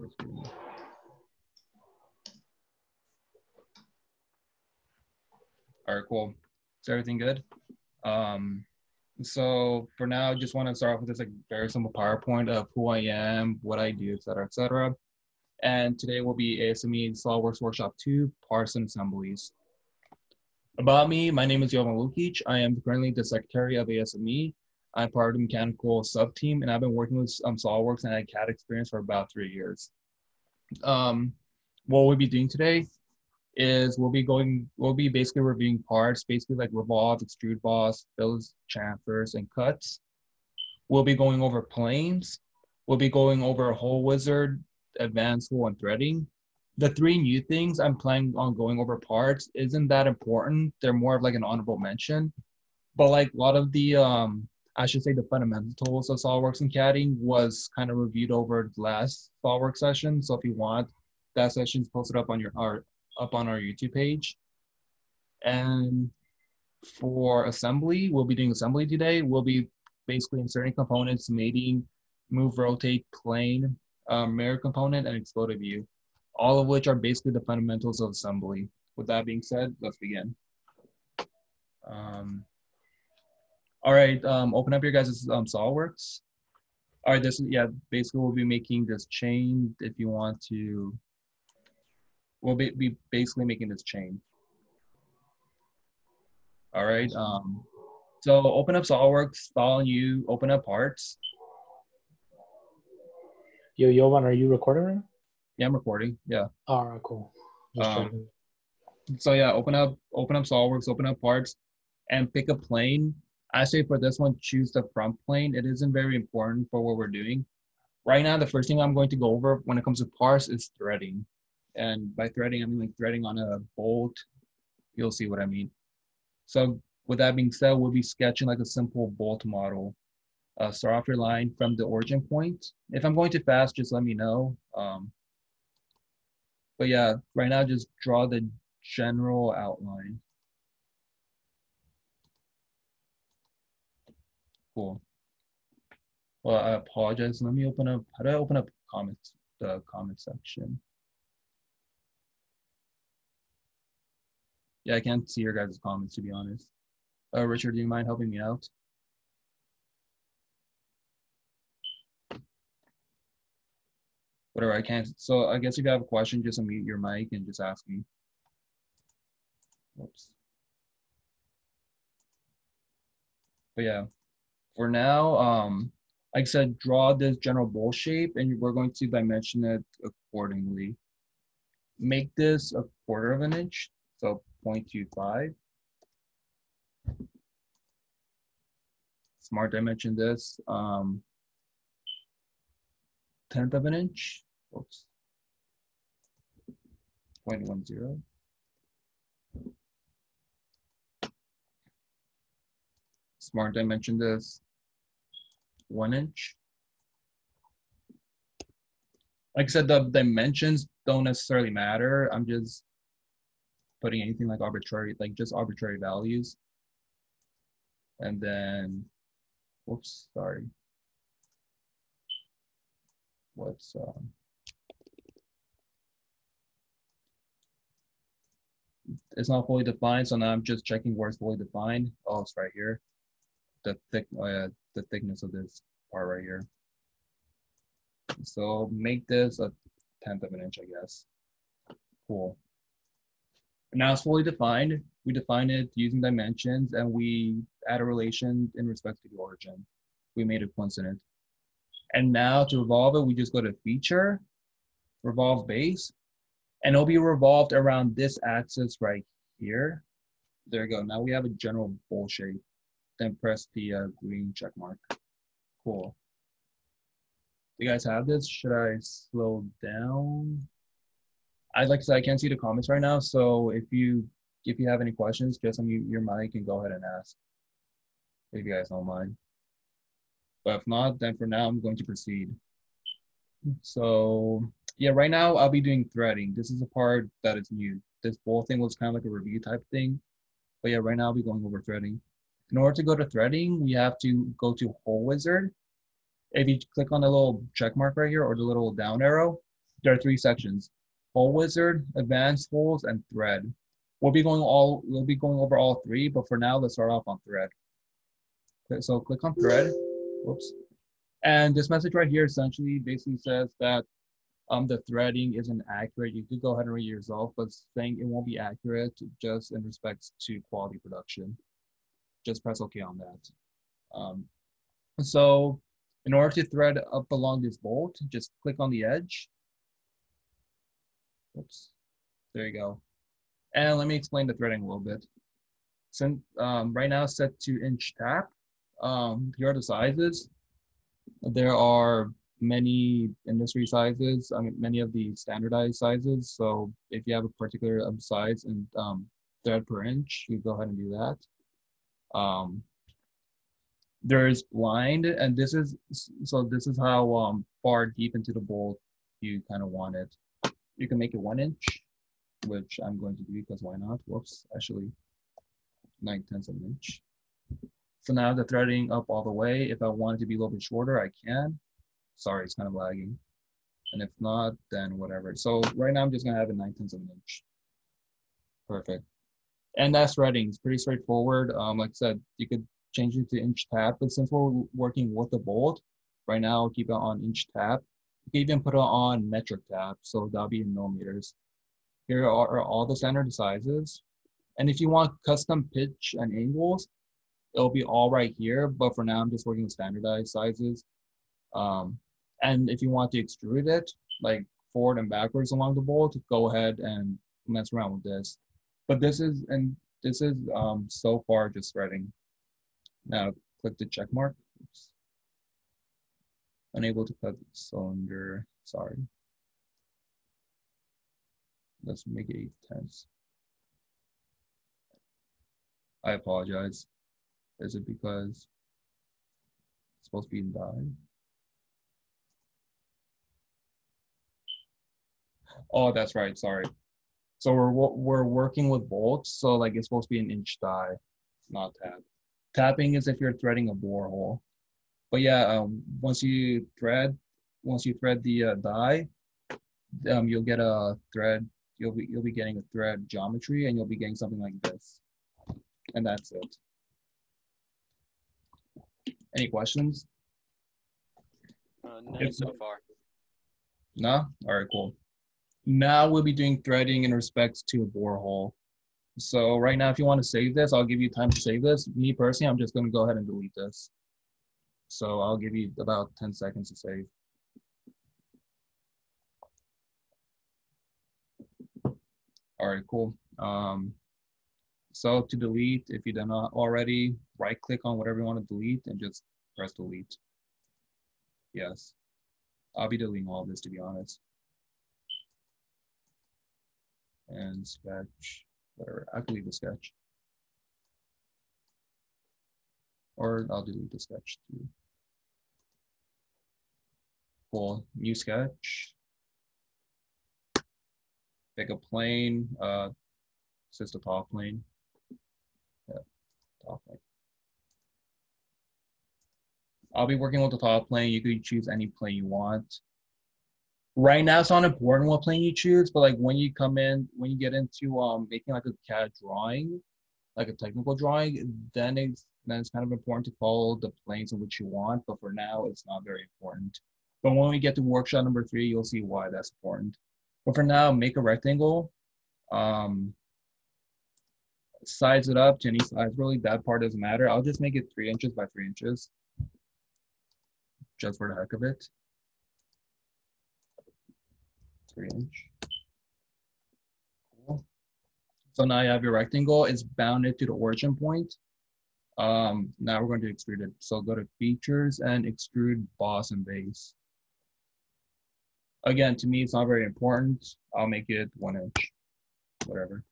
All right, cool. Is everything good? Um, so for now, I just want to start off with this like very simple PowerPoint of who I am, what I do, et cetera, et cetera. And today will be ASME SolidWorks Workshop 2, Parts and Assemblies. About me, my name is Jovan Lukic. I am currently the secretary of ASME. I'm part of the mechanical sub team, and I've been working with um, SolidWorks and CAD experience for about three years. Um, what we'll be doing today is we'll be going, we'll be basically reviewing parts, basically like revolve, extrude boss, fills, chamfers, and cuts. We'll be going over planes. We'll be going over hole wizard, advanced hole, and threading. The three new things I'm planning on going over parts isn't that important. They're more of like an honorable mention. But like a lot of the um I should say the fundamentals of SolidWorks and CADing was kind of reviewed over the last SolidWorks session. So if you want, that session is posted up on your our, up on our YouTube page. And for assembly, we'll be doing assembly today. We'll be basically inserting components, mating, move, rotate, plane, um, mirror component, and exploded view, all of which are basically the fundamentals of assembly. With that being said, let's begin. Um, all right, um, open up your guys' um, SolidWorks. All right, this is, yeah, basically we'll be making this chain if you want to, we'll be, be basically making this chain. All right, um, so open up SolidWorks, follow you, open up parts. Yo, Yovan, are you recording right now? Yeah, I'm recording, yeah. All right, cool. Um. So yeah, open up, open up SolidWorks, open up parts, and pick a plane. I say for this one, choose the front plane. It isn't very important for what we're doing. Right now, the first thing I'm going to go over when it comes to parts is threading. And by threading, I mean like threading on a bolt. You'll see what I mean. So with that being said, we'll be sketching like a simple bolt model. Uh, start off your line from the origin point. If I'm going too fast, just let me know. Um, but yeah, right now, just draw the general outline. Cool. Well, I apologize. Let me open up. How do I open up comments? The comment section. Yeah, I can't see your guys' comments to be honest. Uh, Richard, do you mind helping me out? Whatever, I can't. So I guess if you have a question, just unmute your mic and just ask me. Oops. But yeah, for now, um, like I said, draw this general bowl shape and we're going to dimension it accordingly. Make this a quarter of an inch, so 0.25. Smart dimension this, um, tenth of an inch, oops, 0.10. Smart dimension this one inch. Like I said, the dimensions don't necessarily matter. I'm just putting anything like arbitrary, like just arbitrary values. And then, whoops, sorry. What's, um, it's not fully defined, so now I'm just checking where it's fully defined. Oh, it's right here the thick uh, the thickness of this part right here. So make this a tenth of an inch, I guess. Cool. Now it's fully defined. We define it using dimensions and we add a relation in respect to the origin. We made it coincident. And now to revolve it, we just go to feature, revolve base, and it'll be revolved around this axis right here. There you go. Now we have a general bowl shape then press the uh, green check mark. Cool. You guys have this? Should I slow down? I like I said, I can't see the comments right now. So if you if you have any questions, just unmute your mic and go ahead and ask. If you guys don't mind. But if not, then for now I'm going to proceed. So yeah, right now I'll be doing threading. This is a part that is new. This whole thing was kind of like a review type thing. But yeah, right now I'll be going over threading. In order to go to threading, we have to go to Hole Wizard. If you click on the little check mark right here or the little down arrow, there are three sections: hole wizard, advanced holes, and thread. We'll be going all we'll be going over all three, but for now, let's start off on thread. So click on thread. Whoops. And this message right here essentially basically says that um, the threading isn't accurate. You could go ahead and read yourself, but saying it won't be accurate just in respects to quality production. Just press OK on that. Um, so in order to thread up along this bolt, just click on the edge. Oops, there you go. And let me explain the threading a little bit. Since um, right now set to inch tap, um, here are the sizes. There are many industry sizes, I mean, many of the standardized sizes. So if you have a particular size and um, thread per inch, you go ahead and do that. Um, there's blind, and this is, so this is how um, far deep into the bolt you kind of want it. You can make it one inch, which I'm going to do because why not? Whoops, actually, nine tenths of an inch. So now the threading up all the way. If I want it to be a little bit shorter, I can. Sorry, it's kind of lagging. And if not, then whatever. So right now I'm just gonna have a 9 tenths of an inch. Perfect. And that's. It's pretty straightforward. Um, like I said, you could change it to inch tap, but since we're working with the bolt, right now keep it on inch tap. You can even put it on metric tap, so that'll be in millimeters. Here are all the standard sizes. And if you want custom pitch and angles, it'll be all right here, but for now I'm just working with standardized sizes. Um, and if you want to extrude it, like forward and backwards along the bolt, go ahead and mess around with this. But this is, and this is um, so far just threading. Now click the check mark. Oops. Unable to cut cylinder, sorry. Let's make it eight. I apologize. Is it because it's supposed to be in die? Oh, that's right. Sorry. So we're we're working with bolts, so like it's supposed to be an inch die, not tap. Tapping is if you're threading a borehole. But yeah, um, once you thread, once you thread the uh, die, um, you'll get a thread. You'll be you'll be getting a thread geometry, and you'll be getting something like this, and that's it. Any questions? Uh, none so far. No? All right, cool. Now we'll be doing threading in respects to a borehole. So right now, if you want to save this, I'll give you time to save this. Me personally, I'm just going to go ahead and delete this. So I'll give you about 10 seconds to save. All right, cool. Um, so to delete, if you don't know already, right click on whatever you want to delete and just press delete. Yes, I'll be deleting all this to be honest and sketch, whatever. I can leave the sketch. Or I'll delete the sketch too. Cool, new sketch. Pick a plane, uh, it's just a top plane. Yeah, top plane. I'll be working with the top plane. You could choose any plane you want right now it's not important what plane you choose, but like when you come in, when you get into um making like a CAD drawing, like a technical drawing, then it's then it's kind of important to follow the planes in which you want. But for now, it's not very important. But when we get to workshop number three, you'll see why that's important. But for now, make a rectangle. Um, size it up to any size. Really, that part doesn't matter. I'll just make it three inches by three inches, just for the heck of it three inch. Cool. So now you have your rectangle. It's bounded to the origin point. Um, now we're going to extrude it. So go to features and extrude boss and base. Again, to me, it's not very important. I'll make it one inch, whatever.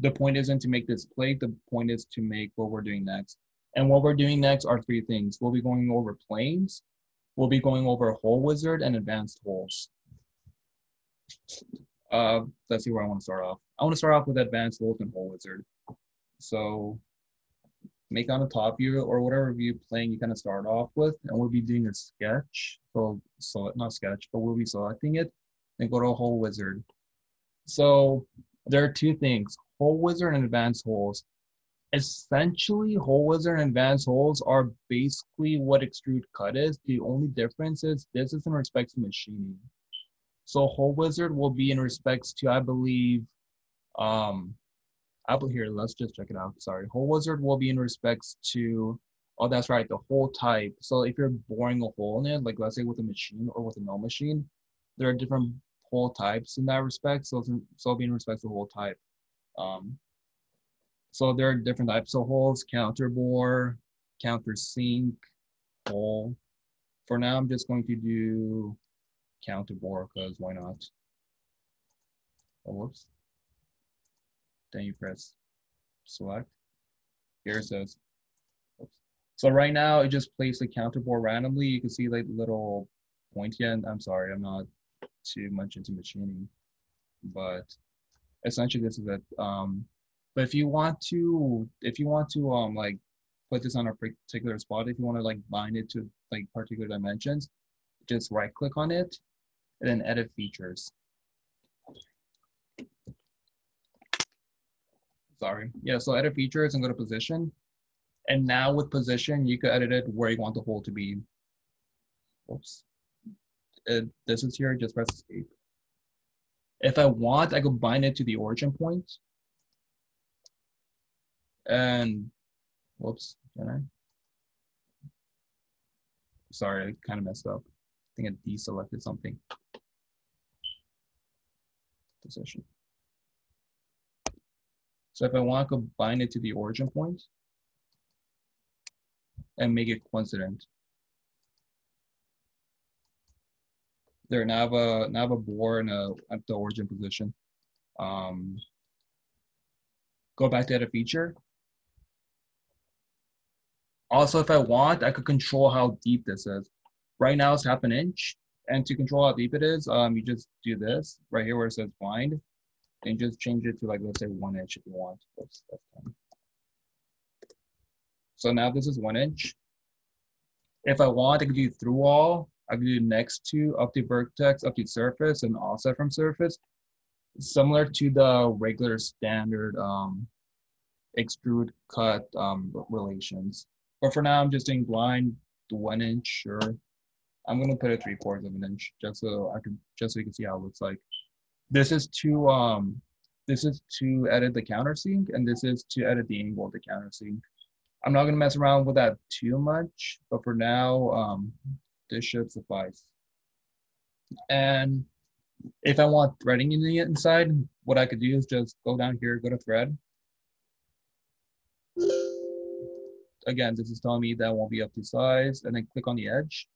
The point isn't to make this plate. The point is to make what we're doing next. And what we're doing next are three things. We'll be going over planes, we'll be going over Hole Wizard and Advanced Holes. Uh, let's see where I want to start off. I want to start off with Advanced Holes and Hole Wizard. So make on the top view or whatever view playing you kind of start off with, and we'll be doing a sketch. So, so not sketch, but we'll be selecting it and go to Hole Wizard. So there are two things, Hole Wizard and Advanced Holes. Essentially, Hole Wizard and Advanced Holes are basically what Extrude Cut is. The only difference is this is in respects to machining. So Hole Wizard will be in respects to, I believe, um, Apple here, let's just check it out. Sorry. Hole Wizard will be in respects to, oh, that's right, the hole type. So if you're boring a hole in it, like let's say with a machine or with a no machine, there are different hole types in that respect. So, so it'll be in respect to hole type. Um, so there are different types of holes, counter bore, counter sink, hole. For now, I'm just going to do counter bore because why not? Oh, whoops. Then you press select. Here it says. Oops. So right now it just plays the counter bore randomly. You can see like little pointy end. I'm sorry, I'm not too much into machining, but essentially this is a Um, but if you want to, if you want to um like put this on a particular spot, if you want to like bind it to like particular dimensions, just right click on it and then edit features. Sorry. Yeah, so edit features and go to position. And now with position, you can edit it where you want the hole to be. Oops. It, this is here, just press escape. If I want, I could bind it to the origin point. And, whoops, can I? Sorry, I kind of messed up. I think I deselected something. Position. So if I want to combine it to the origin point and make it coincident. There, now have a, now have a bore and a, at the origin position. Um, go back to edit feature. Also, if I want, I could control how deep this is. Right now it's half an inch. And to control how deep it is, um, you just do this right here where it says blind and just change it to like, let's say one inch if you want. So now this is one inch. If I want, I can do through all. I can do next to, up to vertex, up to surface, and offset from surface. Similar to the regular standard um, extrude cut um, relations. But for now, I'm just doing blind, one inch, sure. I'm gonna put it three quarters of an inch just so I can, just so you can see how it looks like. This is to um, this is to edit the countersink, and this is to edit the angle of the countersink. I'm not gonna mess around with that too much, but for now, um, this should suffice. And if I want threading in the inside, what I could do is just go down here, go to thread. Again, this is telling me that won't be up to size, and then click on the edge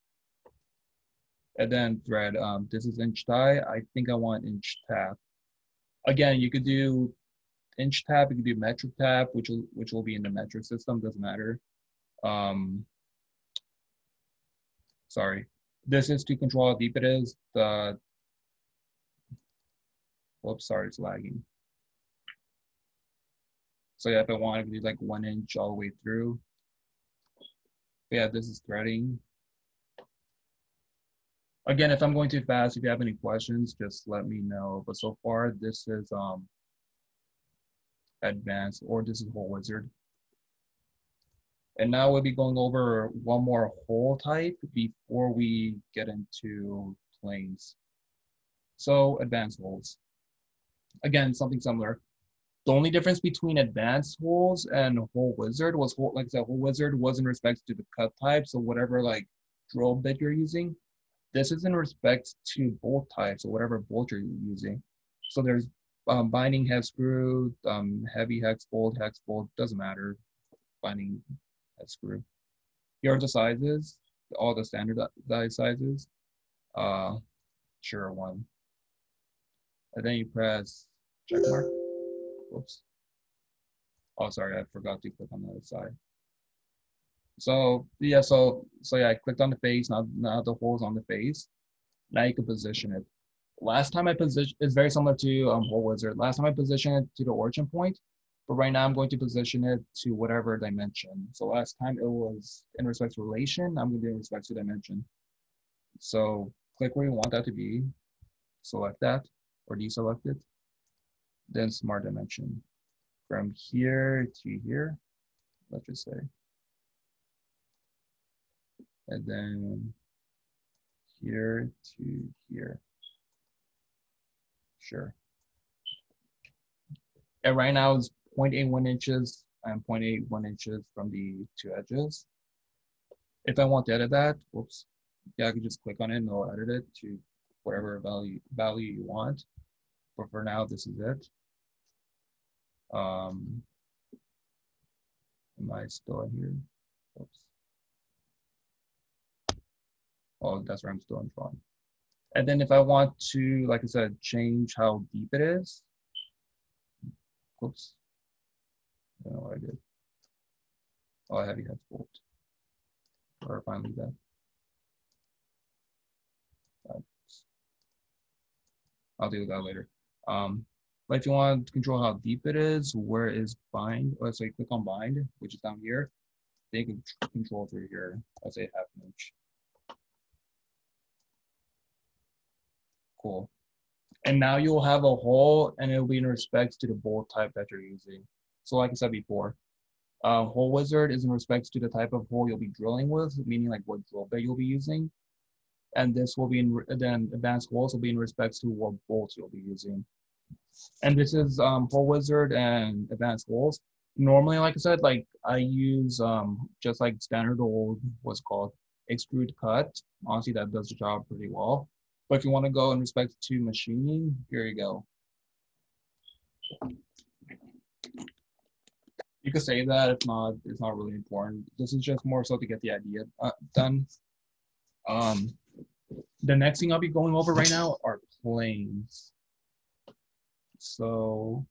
and then thread. Um, this is inch die. I think I want inch tap. Again, you could do inch tap. You could do metric tap, which will which will be in the metric system. Doesn't matter. Um, sorry. This is to control how deep it is. The whoops, sorry, it's lagging. So yeah, if I want, to do like one inch all the way through. Yeah, this is threading. Again, if I'm going too fast, if you have any questions, just let me know. But so far, this is um, advanced, or this is hole wizard. And now we'll be going over one more hole type before we get into planes. So advanced holes. Again, something similar. The only difference between advanced holes and hole wizard was, hole, like I said, hole wizard was in respect to the cut type. So whatever like drill bit you're using, this is in respect to bolt types or whatever bolt you're using. So there's um, binding hex screw, um, heavy hex bolt, hex bolt, doesn't matter, binding hex screw. Here are the sizes, all the standardized sizes. Uh, sure one. And then you press check mark. Whoops. Oh, sorry, I forgot to click on the other side. So yeah, so so yeah, I clicked on the face. Now now the hole's on the face. Now you can position it. Last time I position it's very similar to um, Hole Wizard. Last time I positioned it to the origin point, But right now I'm going to position it to whatever dimension. So last time it was in respect to relation, I'm gonna do in respect to dimension. So click where you want that to be, select that or deselect it, then smart dimension. From here to here, let's just say. And then here to here. Sure. And right now it's 0.81 inches and 0.81 inches from the two edges. If I want to edit that, whoops, yeah, I can just click on it and it'll edit it to whatever value value you want. But for now, this is it. Um, am I still here? Oops. Oh, that's where I'm still in drawing. And then if I want to, like I said, change how deep it is. Oops. I don't know what I did. Oh, I have you bolt. Or finally that. I'll do that later. Um, but if you want to control how deep it is, where is blind? Let's say click on blind, which is down here. they can control through here. I'll say half an inch. Cool. And now you'll have a hole and it'll be in respect to the bolt type that you're using. So like I said before, uh, hole wizard is in respect to the type of hole you'll be drilling with, meaning like what drill bit you'll be using and this will be in then advanced holes will be in respects to what bolts you'll be using. And this is um, Wizard and advanced holes. Normally, like I said, like I use um, just like standard old what's called extrude cut. Honestly, that does the job pretty well. But if you want to go in respect to machining, here you go. You could say that if not, it's not really important. This is just more so to get the idea uh, done. Um, the next thing I'll be going over right now are planes. So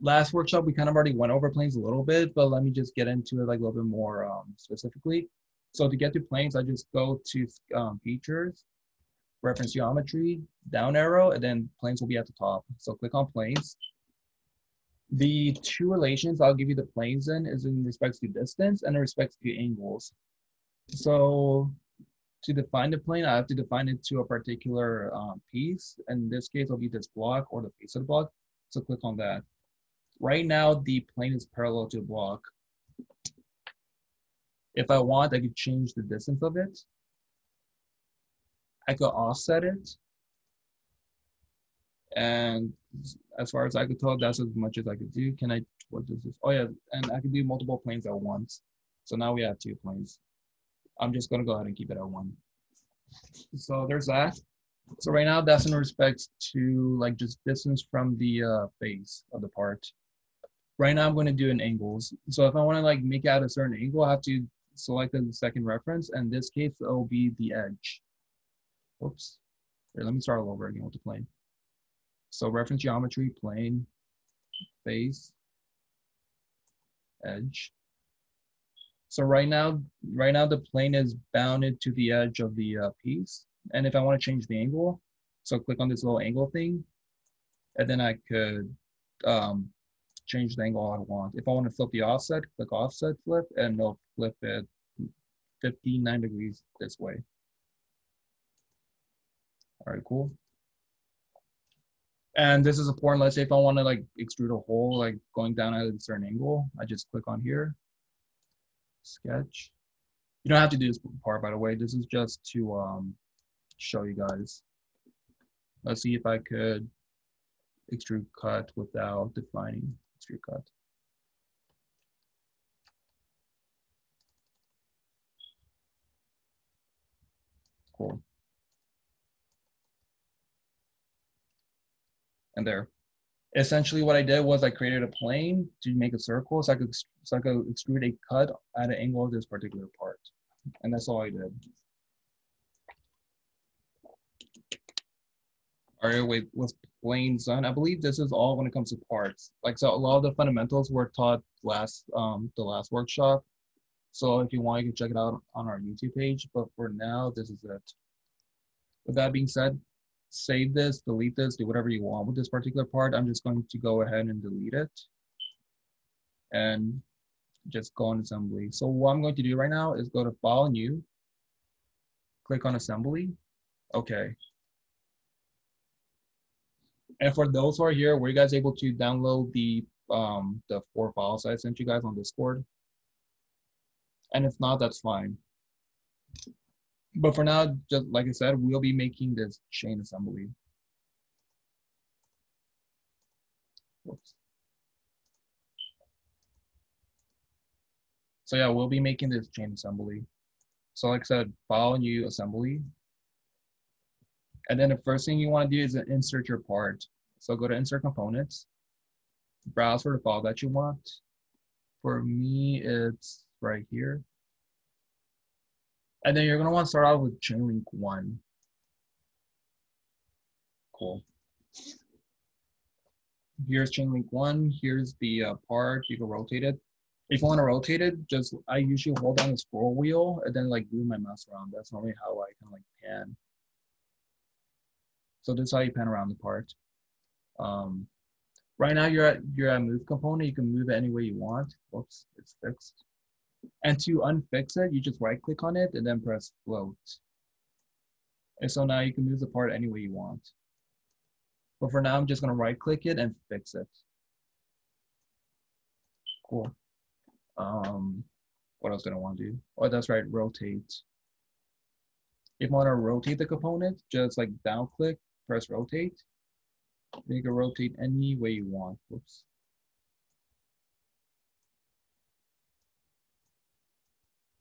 last workshop, we kind of already went over planes a little bit, but let me just get into it like a little bit more um, specifically. So to get to planes, I just go to um, features, reference geometry, down arrow, and then planes will be at the top. So click on planes. The two relations I'll give you the planes in is in respects to distance and in respects to angles. So to define the plane, I have to define it to a particular um, piece. In this case, it'll be this block or the face of the block. So click on that. Right now, the plane is parallel to the block. If I want, I could change the distance of it. I could offset it. And as far as I could tell, that's as much as I could do. Can I, what is this? Oh yeah, and I can do multiple planes at once. So now we have two planes. I'm just gonna go ahead and keep it at one. So there's that. So right now that's in respect to like just distance from the uh, face of the part. Right now I'm going to do an angles. So if I want to like make out a certain angle, I have to select the second reference. And this case, it'll be the edge. Oops. Here, let me start all over again with the plane. So reference geometry, plane, face, edge. So right now, right now the plane is bounded to the edge of the uh, piece. And if I want to change the angle, so click on this little angle thing, and then I could um, change the angle I want. If I want to flip the offset, click offset flip, and it'll flip it 59 degrees this way. All right, cool. And this is important. Let's say if I want to like extrude a hole, like going down at a certain angle, I just click on here sketch. You don't have to do this part, by the way. This is just to um, show you guys. Let's see if I could extrude cut without defining extrude cut. Cool. And there essentially what I did was I created a plane to make a circle so I could so I could extrude a cut at an angle of this particular part. And that's all I did. All right, wait, with planes done, I believe this is all when it comes to parts. Like so a lot of the fundamentals were taught last um the last workshop. So if you want, you can check it out on our YouTube page. But for now, this is it. With that being said, save this, delete this, do whatever you want with this particular part. I'm just going to go ahead and delete it. and just go on assembly. So what I'm going to do right now is go to file new, click on assembly. Okay. And for those who are here, were you guys able to download the um the four files I sent you guys on Discord? And if not, that's fine. But for now, just like I said, we'll be making this chain assembly. Whoops. So yeah, we'll be making this chain assembly. So like I said, file new assembly. And then the first thing you want to do is insert your part. So go to insert components, browse for the file that you want. For me, it's right here. And then you're gonna want to start out with chain link one. Cool. Here's chain link one, here's the uh, part, you can rotate it. If you want to rotate it, just I usually hold down the scroll wheel and then like move my mouse around. That's normally how I of like pan. So this is how you pan around the part. Um, right now you're at you're at move component. You can move it any way you want. Whoops, it's fixed. And to unfix it, you just right click on it and then press float. And so now you can move the part any way you want. But for now, I'm just gonna right click it and fix it. Cool. Um, what else did I want to do? Oh, that's right, rotate. If you want to rotate the component, just like down click, press rotate. You can rotate any way you want. Whoops.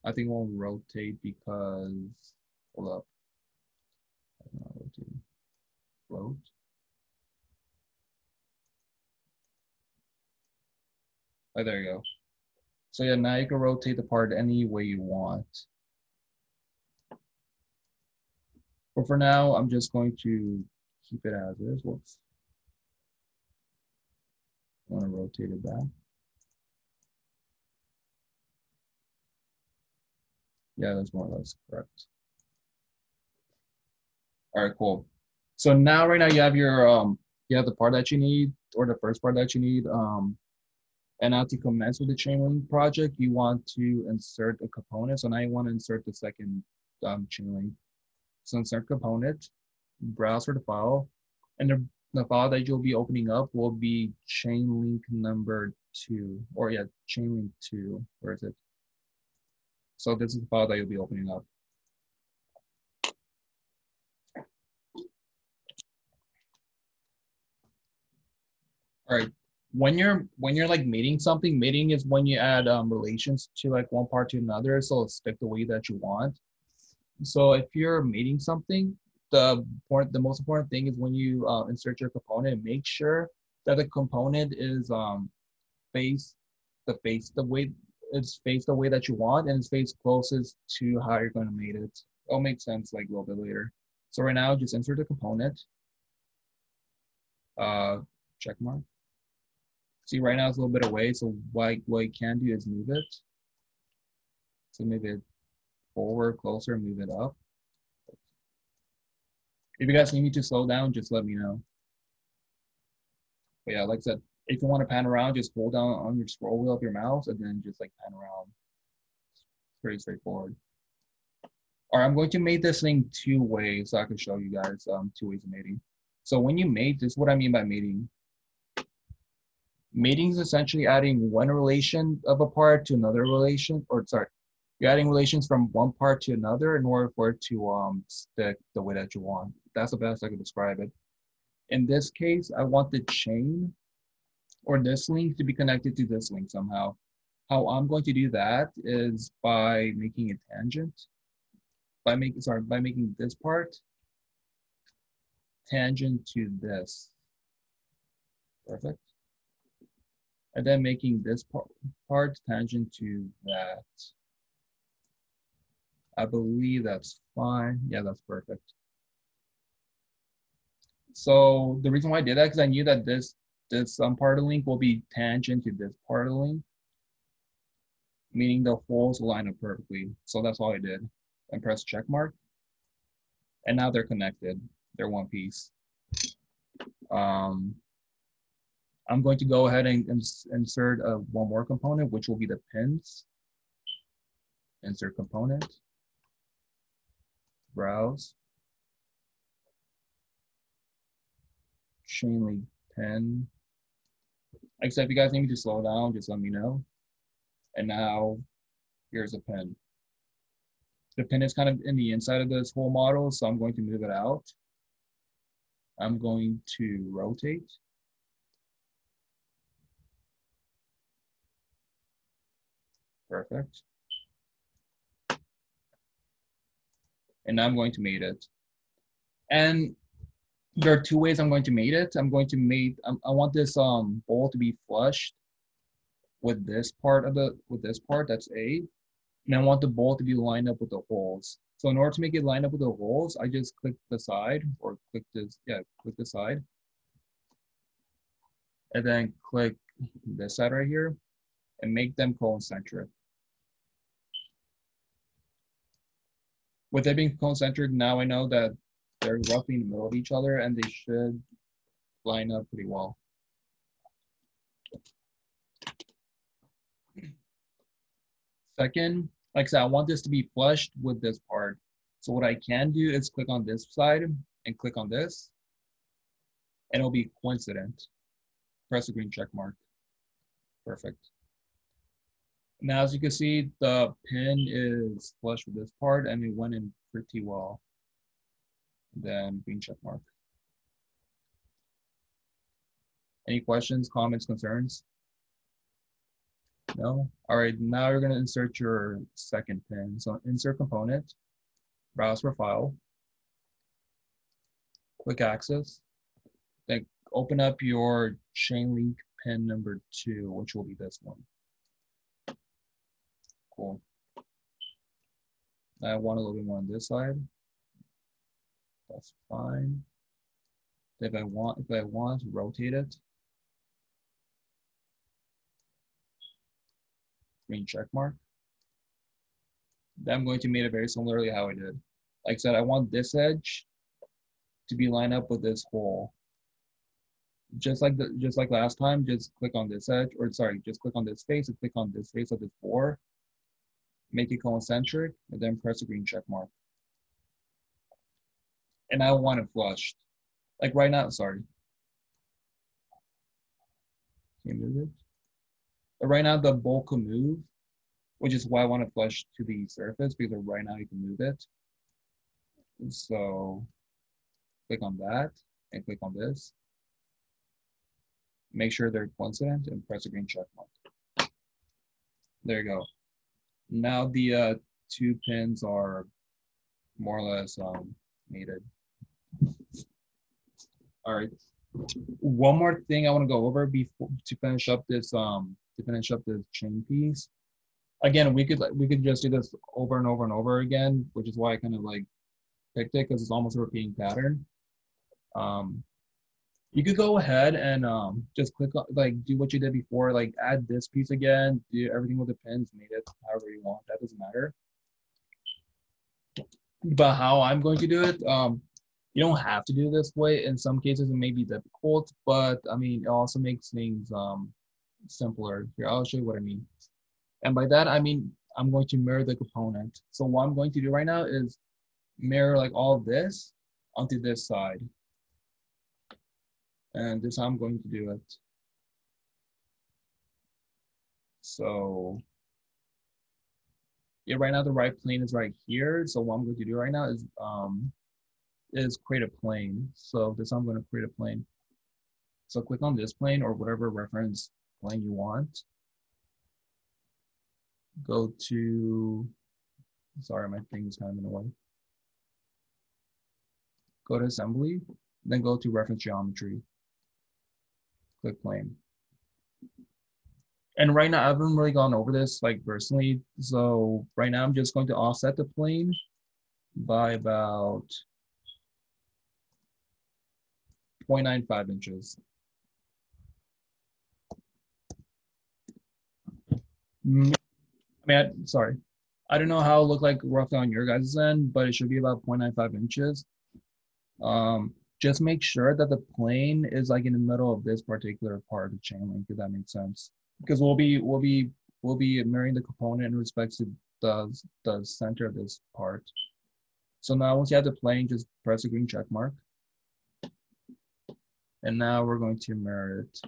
I think we'll rotate because, hold up. Rotate. Float. Oh, there you go. So yeah, now you can rotate the part any way you want. But for now, I'm just going to keep it as is. Whoops. I want to rotate it back. Yeah, that's more or less correct. All right, cool. So now, right now, you have your um, you have the part that you need, or the first part that you need. Um, and now to commence with the chain link project, you want to insert a component. So now you want to insert the second um, Chainlink. So insert component, browse for the file, and the, the file that you'll be opening up will be chain link number two, or yeah, chain link two. Where is it? So this is the file that you'll be opening up. All right, when you're when you're like mating something, mating is when you add um, relations to like one part to another, so it's stick the way that you want. So if you're mating something, the important, the most important thing is when you uh, insert your component, make sure that the component is um, face the face the way it's faced the way that you want and it's faced closest to how you're going to mate it. It'll make sense like a little bit later. So right now, just insert the component. Uh, check mark. See, right now it's a little bit away, so what, what you can do is move it. So move it forward, closer, move it up. If you guys need me to slow down, just let me know. But yeah, like I said, if you want to pan around, just hold down on your scroll wheel of your mouse and then just like pan around. It's pretty straightforward. All right, I'm going to make this thing two ways so I can show you guys um, two ways of mating. So when you mate, this is what I mean by mating. Mating is essentially adding one relation of a part to another relation, or sorry, you're adding relations from one part to another in order for it to um, stick the way that you want. That's the best I can describe it. In this case, I want the chain or this link to be connected to this link somehow. How I'm going to do that is by making a tangent, by making, sorry, by making this part tangent to this. Perfect and then making this part, part tangent to that. I believe that's fine. Yeah, that's perfect. So the reason why I did that because I knew that this this um, part of the link will be tangent to this part of the link, meaning the holes line up perfectly. So that's all I did. And press check mark. And now they're connected. They're one piece. Um, I'm going to go ahead and ins- insert uh, one more component, which will be the pins. Insert component. Browse. Chain link pin. Except if you guys need me to slow down, just let me know. And now here's a pin. The pin is kind of in the inside of this whole model, so I'm going to move it out. I'm going to rotate. Perfect. And I'm going to mate it. And there are two ways I'm going to mate it. I'm going to mate, um, I want this um bowl to be flushed with this part of the, with this part, that's A. And I want the bowl to be lined up with the holes. So in order to make it line up with the holes, I just click the side or click this, yeah, click the side. And then click this side right here and make them concentric. With it being concentric, now I know that they're roughly in the middle of each other and they should line up pretty well. Second, like I said, I want this to be flushed with this part. So what I can do is click on this side and click on this, and it'll be coincident. Press the green check mark. Perfect. Now, as you can see, the pin is flush with this part, and it went in pretty well. Then green check mark. Any questions, comments, concerns? No? All right, now you're gonna insert your second pin. So insert component, browse for file, quick access, then open up your chain link pin number two, which will be this one. Cool. I want a little bit more on this side. That's fine. If I want, if I want to rotate it, green check mark. Then I'm going to make it very similarly how I did. Like I said, I want this edge to be lined up with this hole. Just like the just like last time, just click on this edge, or sorry, just click on this face and click on this face of this bore. Make it concentric, and then press the green check mark. And I want it flushed. Like right now, sorry. Can you move it? But right now the bowl can move, which is why I want to flush to the surface because right now you can move it. So click on that and click on this. Make sure they're coincident and press the green check mark. There you go. Now the uh, two pins are more or less um, mated. All right. One more thing I want to go over before to finish up this um to finish up this chain piece. Again, we could we could just do this over and over and over again, which is why I kind of like picked it because it's almost a repeating pattern. Um, you could go ahead and um, just click like do what you did before, like add this piece again, do everything with the pins, made it however you want. That doesn't matter. But how I'm going to do it, um, you don't have to do this way. In some cases, it may be difficult, but I mean, it also makes things um, simpler. Here, I'll show you what I mean. And by that, I mean, I'm going to mirror the component. So what I'm going to do right now is mirror like all this onto this side. And this I'm going to do it. So yeah, right now the right plane is right here. So what I'm going to do right now is um, is create a plane. So this I'm going to create a plane. So click on this plane or whatever reference plane you want. Go to, sorry, my thing is kind of in the way. Go to assembly, then go to reference geometry. Click plane. And right now, I haven't really gone over this like personally. So right now, I'm just going to offset the plane by about 0.95 inches. Mm, I mean, I, sorry. I don't know how it looked like roughly on your guys' end, but it should be about 0.95 inches. Um, just make sure that the plane is like in the middle of this particular part of the chain link, if that makes sense. Because we'll be we'll be we'll be mirroring the component in respect to the the center of this part. So now once you have the plane, just press the green check mark. And now we're going to mirror it.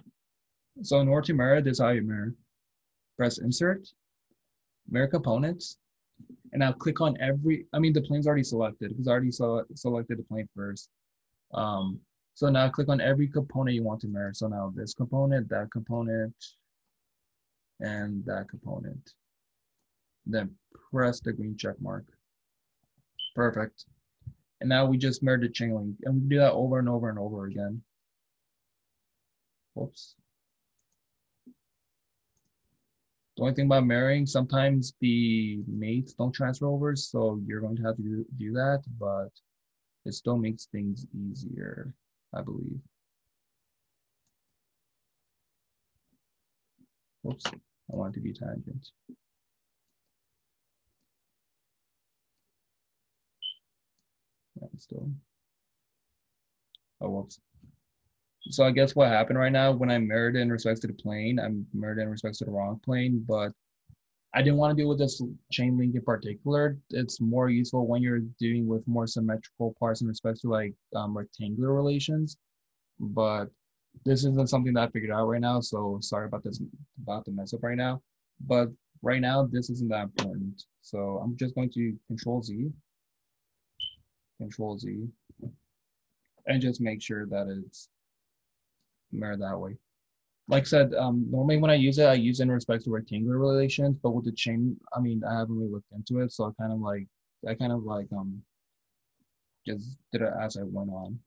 So in order to mirror, this is how you mirror. Press insert, mirror components, and now click on every, I mean, the plane's already selected because I already saw, selected the plane first. Um, so now click on every component you want to mirror. So now this component, that component, and that component. Then press the green check mark. Perfect. And now we just mirrored the chain link and we do that over and over and over again. Whoops. The only thing about marrying, sometimes the mates don't transfer over, so you're going to have to do, do that, but it still makes things easier, I believe. Oops, I want to be tangent. Yeah, still. Oh, whoops. So I guess what happened right now when I mirrored in respect to the plane, I'm mirrored in respect to the wrong plane, but I didn't want to deal with this chain link in particular. It's more useful when you're dealing with more symmetrical parts in respect to like um, rectangular relations. But this isn't something that I figured out right now, so sorry about this about the mess up right now. But right now, this isn't that important. So I'm just going to Control Z, Control Z, and just make sure that it's mirrored that way. Like I said, um, normally when I use it, I use it in respect to rectangular relations, but with the chain, I mean, I haven't really looked into it, so I kind of like, I kind of like, um, just did it as I went on.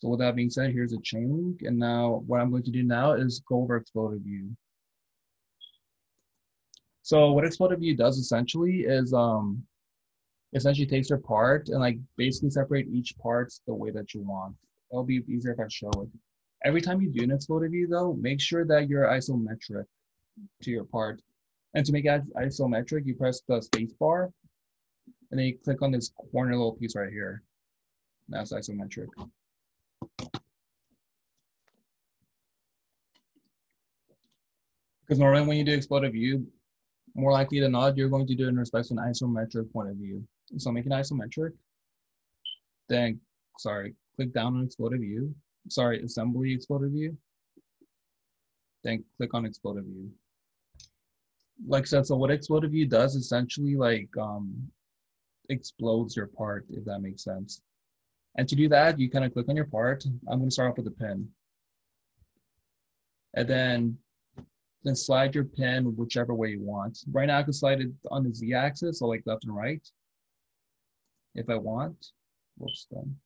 So with that being said, here's a chain link, and now what I'm going to do now is go over exploded view. So what exploded view does essentially is um, essentially takes your part and like basically separate each parts the way that you want. It'll be easier if I show it. Every time you do an exploded view though, make sure that you're isometric to your part. And to make it isometric, you press the space bar and then you click on this corner little piece right here. That's isometric. Because normally when you do exploded view, more likely than not, you're going to do it in respect to an isometric point of view. So make it isometric. Then, sorry, click down on exploded view sorry, assembly exploded view. Then click on exploded view. Like I said, so what exploded view does essentially like um, explodes your part, if that makes sense. And to do that, you kind of click on your part. I'm going to start off with the pin. And then, then slide your pin whichever way you want. Right now, I can slide it on the z-axis, so like left and right. If I want, whoops, done.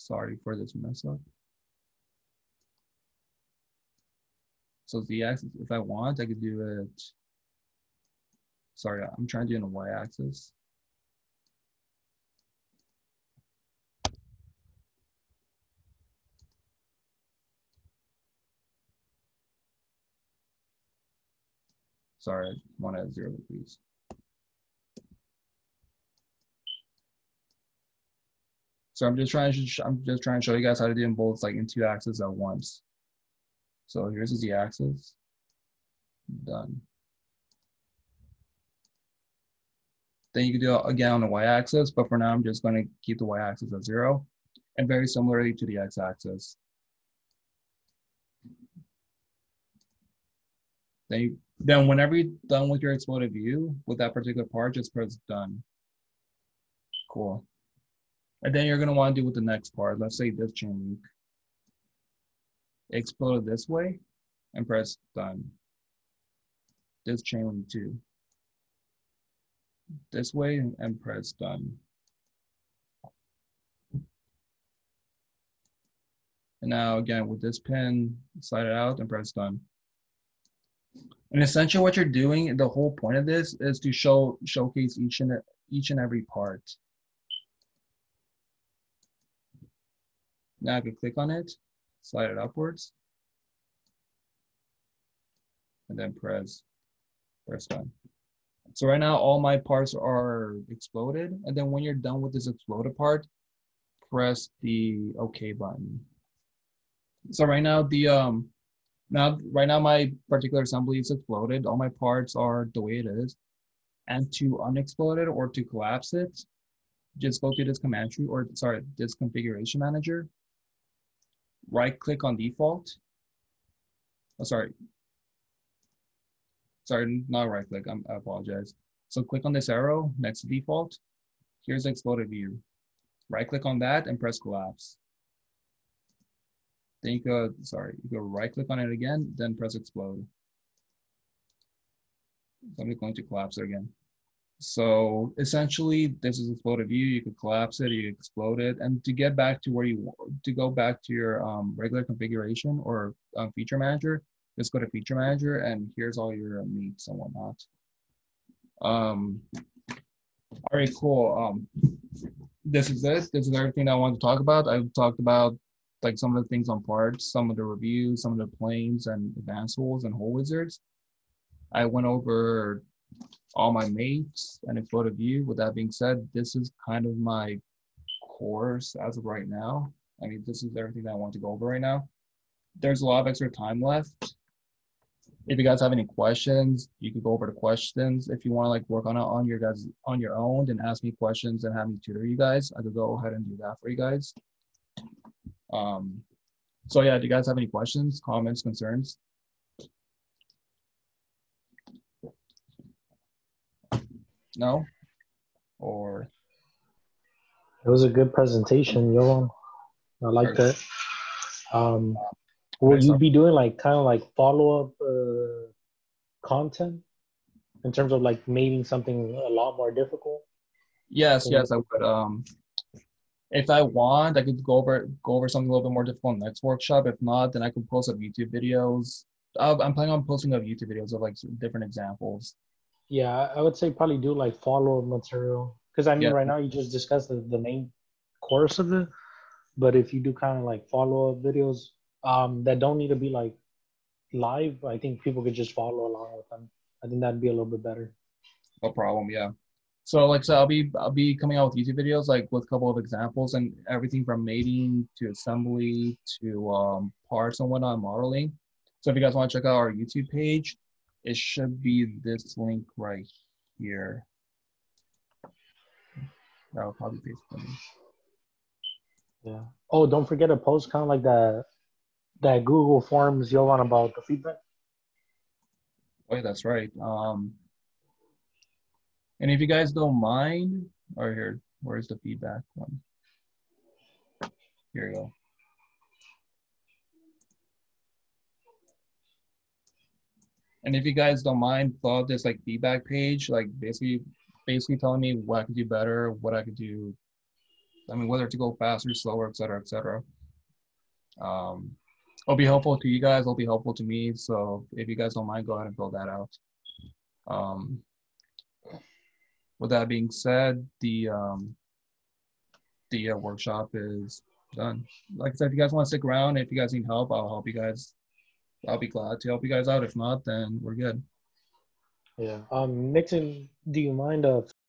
Sorry for this mess up. So the axis, if I want, I could do it. Sorry, I'm trying to do it on the y axis. Sorry, I want to zero degrees. So I'm just trying to I'm just trying to show you guys how to do them both like in two axes at once. So here's the z axis. Done. Then you can do it again on the y axis, but for now I'm just going to keep the y axis at zero and very similarly to the x axis. Then, you, then whenever you're done with your exploded view with that particular part, just press done. Cool. And then you're gonna wanna do with the next part. Let's say this chain link. Explode it this way and press done. This chain link too. This way and press done. And now again with this pin, slide it out and press done. And essentially what you're doing, the whole point of this is to show showcase each and each and every part. Now I can click on it, slide it upwards, and then press, press done. So right now, all my parts are exploded. And then when you're done with this exploded part, press the OK button. So right now the um now right now my particular assembly is exploded. All my parts are the way it is. And to unexplode it or to collapse it, just go to this command tree or sorry, this configuration manager. Right click on default. Oh, sorry. Sorry, not right click. I'm, I apologize. So click on this arrow next to default. Here's the exploded view. Right click on that and press collapse. Then you go, sorry, you go right click on it again, then press explode. So I'm going to collapse it again. So essentially, this is exploded view. You could collapse it, you explode it, and to get back to where you to go back to your um, regular configuration or um, feature manager, just go to feature manager, and here's all your mates and whatnot. Um, all right, cool. Um, this is it. This is everything I want to talk about. I've talked about like some of the things on parts, some of the reviews, some of the planes and advanced tools and hole wizards. I went over all my mates and exploded view. With that being said, this is kind of my course as of right now. I mean, this is everything that I want to go over right now. There's a lot of extra time left. If you guys have any questions, you can go over the questions. If you want to like work on it on your guys on your own and ask me questions and have me tutor you guys, I could go ahead and do that for you guys. Um, so yeah, do you guys have any questions, comments, concerns? No? Or It was a good presentation, yo. I liked it. Um, will you be doing like kind of like follow up uh, content in terms of like making something a lot more difficult? yes, yes, I would. Um, if I want, I could go over go over something a little bit more difficult next workshop. If not, then I could post up YouTube videos. I'll, I'm planning on posting up YouTube videos of like different examples. Yeah, I- would say probably do like follow up material because I mean right now you just discussed the, the main course of it, but if you do kind of like follow up videos um, that don't need to be like live, I think people could just follow along with them. I think that'd be a little bit better. No problem. Yeah. So like so I'll be I'll be coming out with YouTube videos like with a couple of examples and everything from mating to assembly to um, parts and whatnot modeling. So if you guys want to check out our YouTube page, it should be this link right here. That'll probably paste for me. Yeah. Oh, don't forget to post kind of like that that Google Forms you want about the feedback. Wait, that's right. Um, and if you guys don't mind, or here, where's the feedback one? Here you go. And if you guys don't mind, fill out this like feedback page, like basically, basically telling me what I could do better, what I could do. I mean, whether to go faster, slower, et cetera, et cetera. Um, it'll be helpful to you guys. It'll be helpful to me. So if you guys don't mind, go ahead and fill that out. Um, with that being said, the um, the uh, workshop is done. Like I said, if you guys want to stick around, if you guys need help, I'll help you guys. I'll be glad to help you guys out. If not, then we're good. Yeah. Um, Nixon, do you mind uh